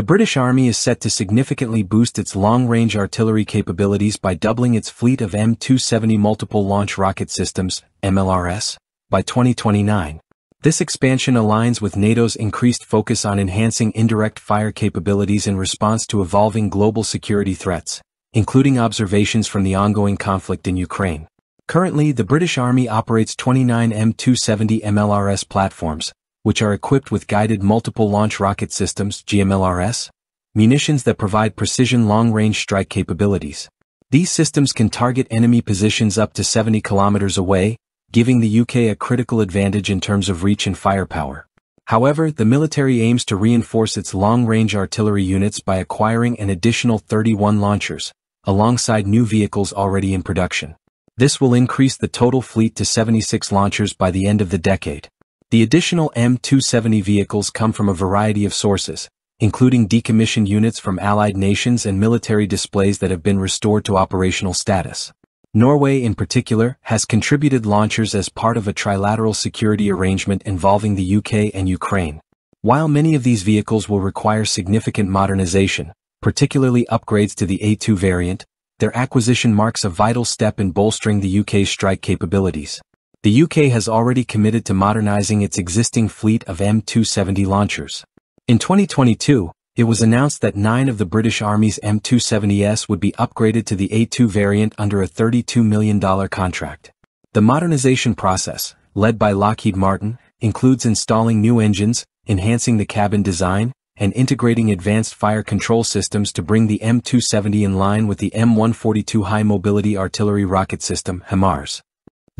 The British Army is set to significantly boost its long-range artillery capabilities by doubling its fleet of M270 Multiple Launch Rocket Systems, MLRS, by 2029. This expansion aligns with NATO's increased focus on enhancing indirect fire capabilities in response to evolving global security threats, including observations from the ongoing conflict in Ukraine. Currently, the British Army operates 29 M270 MLRS platforms, which are equipped with guided multiple launch rocket systems, GMLRS, munitions that provide precision long-range strike capabilities. These systems can target enemy positions up to 70 kilometers away, giving the UK a critical advantage in terms of reach and firepower. However, the military aims to reinforce its long-range artillery units by acquiring an additional 31 launchers, alongside new vehicles already in production. This will increase the total fleet to 76 launchers by the end of the decade. The additional M270 vehicles come from a variety of sources, including decommissioned units from allied nations and military displays that have been restored to operational status. Norway in particular has contributed launchers as part of a trilateral security arrangement involving the UK and Ukraine. While many of these vehicles will require significant modernization, particularly upgrades to the A2 variant, their acquisition marks a vital step in bolstering the UK's strike capabilities. The UK has already committed to modernizing its existing fleet of M270 launchers. In 2022, it was announced that nine of the British Army's M270S would be upgraded to the A2 variant under a $32 million contract. The modernization process, led by Lockheed Martin, includes installing new engines, enhancing the cabin design, and integrating advanced fire control systems to bring the M270 in line with the M142 High Mobility Artillery Rocket System, HIMARS.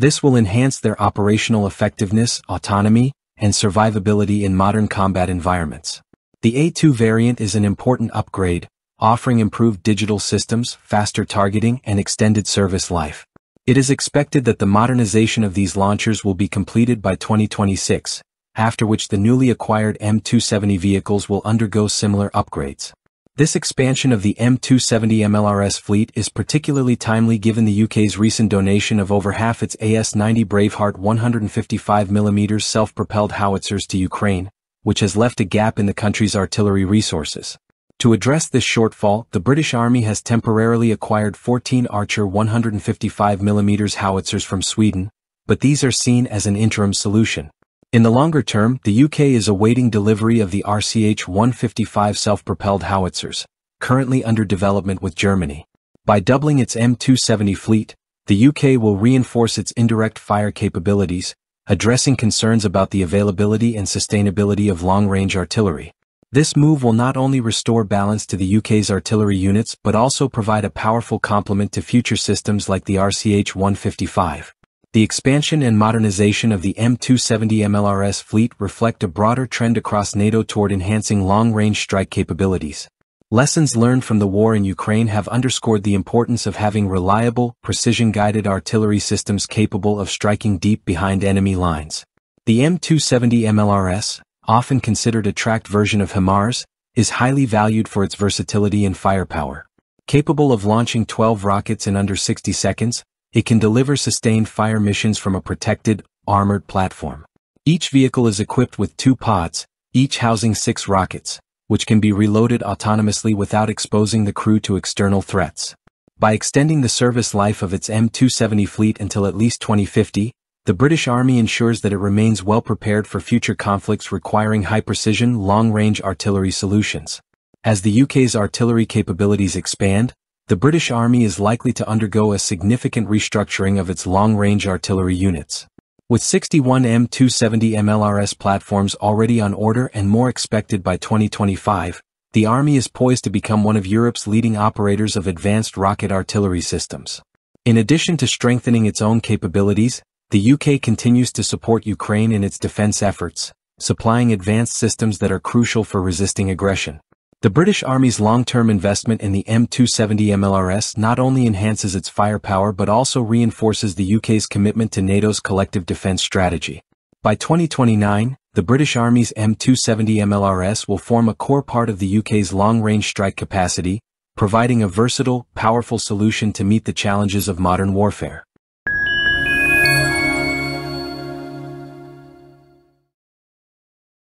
This will enhance their operational effectiveness, autonomy, and survivability in modern combat environments. The A2 variant is an important upgrade, offering improved digital systems, faster targeting, and extended service life. It is expected that the modernization of these launchers will be completed by 2026, after which the newly acquired M270 vehicles will undergo similar upgrades. This expansion of the M270 MLRS fleet is particularly timely given the UK's recent donation of over half its AS-90 Braveheart 155mm self-propelled howitzers to Ukraine, which has left a gap in the country's artillery resources. To address this shortfall, the British Army has temporarily acquired 14 Archer 155mm howitzers from Sweden, but these are seen as an interim solution. In the longer term, the UK is awaiting delivery of the RCH-155 self-propelled howitzers, currently under development with Germany. By doubling its M270 fleet, the UK will reinforce its indirect fire capabilities, addressing concerns about the availability and sustainability of long-range artillery. This move will not only restore balance to the UK's artillery units but also provide a powerful complement to future systems like the RCH-155. The expansion and modernization of the M270 MLRS fleet reflect a broader trend across NATO toward enhancing long-range strike capabilities. Lessons learned from the war in Ukraine have underscored the importance of having reliable, precision-guided artillery systems capable of striking deep behind enemy lines. The M270 MLRS, often considered a tracked version of HIMARS, is highly valued for its versatility and firepower. Capable of launching 12 rockets in under 60 seconds, it can deliver sustained fire missions from a protected, armored platform. Each vehicle is equipped with two pods, each housing six rockets, which can be reloaded autonomously without exposing the crew to external threats. By extending the service life of its M270 fleet until at least 2050, the British Army ensures that it remains well prepared for future conflicts requiring high-precision, long-range artillery solutions. As the UK's artillery capabilities expand, the British Army is likely to undergo a significant restructuring of its long-range artillery units. With 61 M270 MLRS platforms already on order and more expected by 2025, the Army is poised to become one of Europe's leading operators of advanced rocket artillery systems. In addition to strengthening its own capabilities, the UK continues to support Ukraine in its defense efforts, supplying advanced systems that are crucial for resisting aggression. The British Army's long-term investment in the M270 MLRS not only enhances its firepower but also reinforces the UK's commitment to NATO's collective defence strategy. By 2029, the British Army's M270 MLRS will form a core part of the UK's long-range strike capacity, providing a versatile, powerful solution to meet the challenges of modern warfare.